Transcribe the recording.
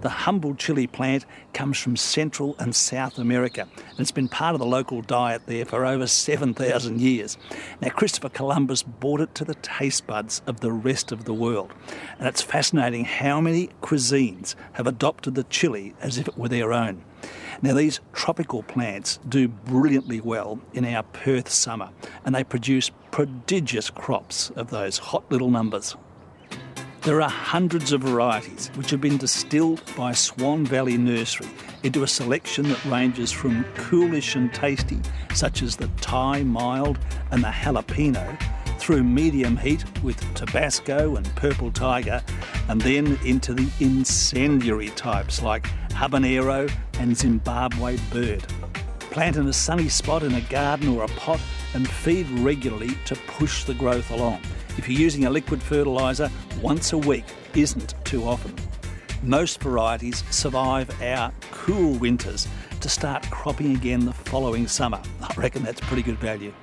The humble chili plant comes from Central and South America and it's been part of the local diet there for over 7,000 years. Now, Christopher Columbus brought it to the taste buds of the rest of the world. And it's fascinating how many cuisines have adopted the chili as if it were their own. Now, these tropical plants do brilliantly well in our Perth summer and they produce prodigious crops of those hot little numbers. There are hundreds of varieties which have been distilled by Swan Valley Nursery into a selection that ranges from coolish and tasty, such as the Thai mild and the jalapeno, through medium heat with Tabasco and Purple Tiger, and then into the incendiary types like habanero and Zimbabwe bird. Plant in a sunny spot in a garden or a pot and feed regularly to push the growth along. If you're using a liquid fertiliser, once a week isn't too often. Most varieties survive our cool winters to start cropping again the following summer. I reckon that's pretty good value.